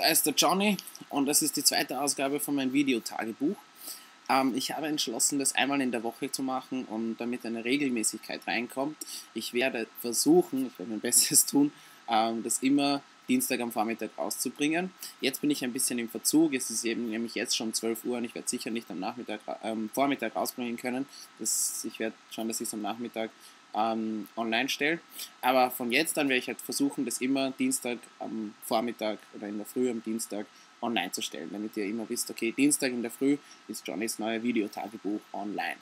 da ist der Johnny und das ist die zweite Ausgabe von meinem Videotagebuch. Ähm, ich habe entschlossen, das einmal in der Woche zu machen und damit eine Regelmäßigkeit reinkommt. Ich werde versuchen, ich werde mein Bestes tun, ähm, das immer Dienstag am Vormittag rauszubringen. Jetzt bin ich ein bisschen im Verzug, es ist eben nämlich jetzt schon 12 Uhr und ich werde sicher nicht am Nachmittag, ähm, Vormittag rausbringen können. Das, ich werde schauen, dass ich es am Nachmittag ähm, online stelle. Aber von jetzt an werde ich halt versuchen, das immer Dienstag am Vormittag oder in der Früh am Dienstag online zu stellen, damit ihr immer wisst, okay, Dienstag in der Früh ist Johnnys neue Videotagebuch online.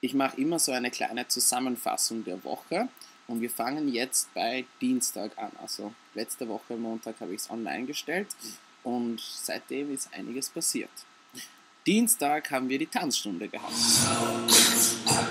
Ich mache immer so eine kleine Zusammenfassung der Woche und wir fangen jetzt bei Dienstag an. Also letzte Woche Montag habe ich es online gestellt und seitdem ist einiges passiert. Dienstag haben wir die Tanzstunde gehabt.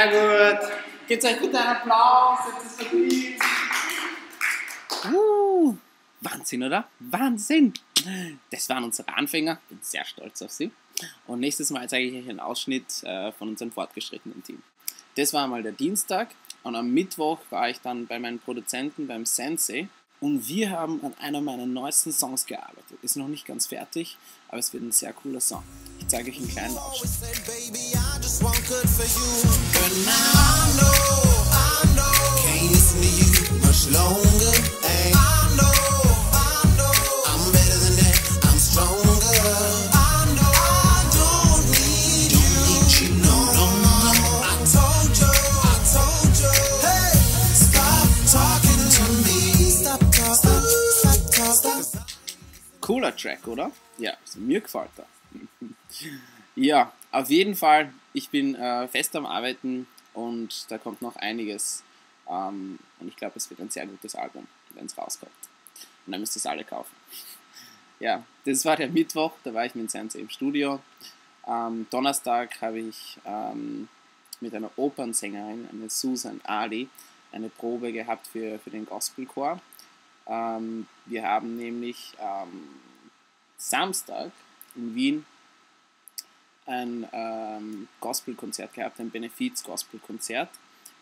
Sehr gut. Gebt euch bitte einen Applaus. Jetzt ist verdient. Uh, Wahnsinn, oder? Wahnsinn. Das waren unsere Anfänger. Bin sehr stolz auf sie. Und nächstes Mal zeige ich euch einen Ausschnitt äh, von unserem fortgeschrittenen Team. Das war mal der Dienstag. Und am Mittwoch war ich dann bei meinen Produzenten, beim Sensei. Und wir haben an einer meiner neuesten Songs gearbeitet. Ist noch nicht ganz fertig, aber es wird ein sehr cooler Song. Ich zeige euch einen kleinen Ausschnitt. Cooler Track, oder? Ja, also mir gefällt er. ja, auf jeden Fall, ich bin äh, fest am Arbeiten und da kommt noch einiges. Ähm, und ich glaube, es wird ein sehr gutes Album, wenn es rauskommt. Und dann müsst ihr es alle kaufen. ja, das war der Mittwoch, da war ich mit Sense im Studio. Am Donnerstag habe ich ähm, mit einer Opernsängerin, eine Susan Ali, eine Probe gehabt für, für den Gospelchor. Ähm, wir haben nämlich ähm, Samstag in Wien ein ähm, Gospelkonzert gehabt, ein Benefiz-Gospelkonzert.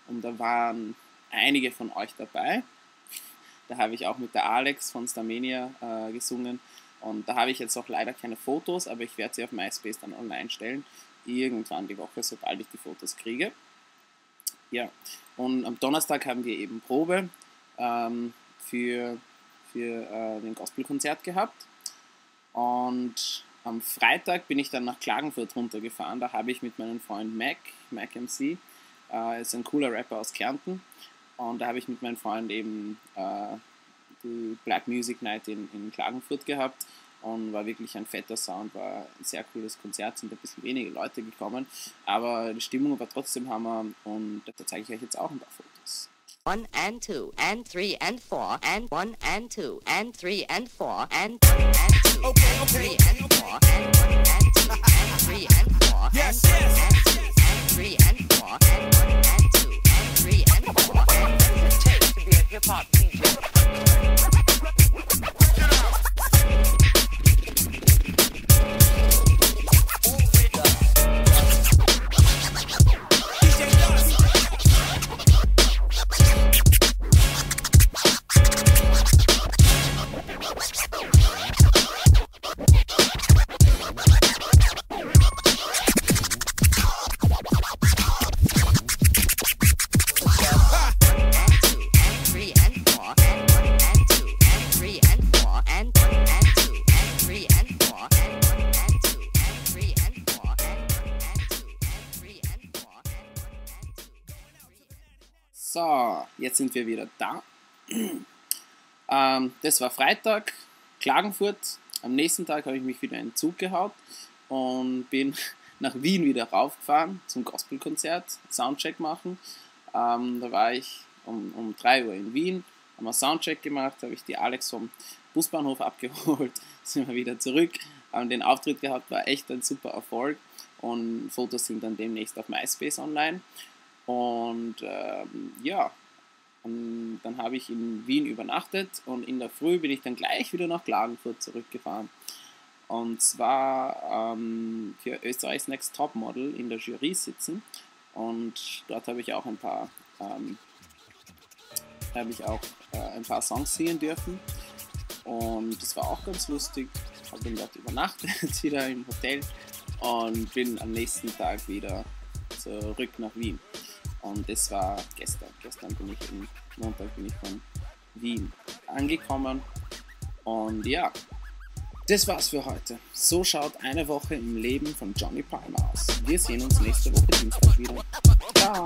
Und da waren einige von euch dabei. Da habe ich auch mit der Alex von Starmania äh, gesungen. Und da habe ich jetzt auch leider keine Fotos, aber ich werde sie auf MySpace dann online stellen. Irgendwann die Woche, sobald ich die Fotos kriege. Ja, und am Donnerstag haben wir eben Probe. Ähm, für, für äh, den Gospelkonzert gehabt. Und am Freitag bin ich dann nach Klagenfurt runtergefahren. Da habe ich mit meinem Freund Mac, Mac MC, äh, ist ein cooler Rapper aus Kärnten. Und da habe ich mit meinem Freund eben äh, die Black Music Night in, in Klagenfurt gehabt und war wirklich ein fetter Sound, war ein sehr cooles Konzert, sind ein bisschen wenige Leute gekommen, aber die Stimmung war trotzdem Hammer und da zeige ich euch jetzt auch ein paar Fotos. 1 and 2 and 3 and 4 and 1 and 2 and 3 and 4 and 3 and 2 okay, and 3 okay, and 4 okay. and 1 and 2 and 3 and 4 yes, and 1 yes. and 2 and 3 and 4 and 1 and 2 and 3 and 4 So, jetzt sind wir wieder da. ähm, das war Freitag, Klagenfurt. Am nächsten Tag habe ich mich wieder in den Zug gehaut und bin nach Wien wieder raufgefahren zum Gospelkonzert, Soundcheck machen. Ähm, da war ich um, um 3 Uhr in Wien haben wir Soundcheck gemacht, habe ich die Alex vom Busbahnhof abgeholt, sind wir wieder zurück, haben den Auftritt gehabt, war echt ein super Erfolg und Fotos sind dann demnächst auf MySpace online. Und ähm, ja, und dann habe ich in Wien übernachtet und in der Früh bin ich dann gleich wieder nach Klagenfurt zurückgefahren. Und zwar ähm, für Österreichs Next Top Model in der Jury sitzen. Und dort habe ich auch ein paar, ähm, habe ich auch äh, ein paar Songs singen dürfen. Und das war auch ganz lustig. Habe dann dort übernachtet, wieder im Hotel und bin am nächsten Tag wieder zurück nach Wien. Und das war gestern. Gestern bin ich, am Montag bin ich von Wien angekommen. Und ja, das war's für heute. So schaut eine Woche im Leben von Johnny Palmer aus. Wir sehen uns nächste Woche Dienstag wieder. Ciao.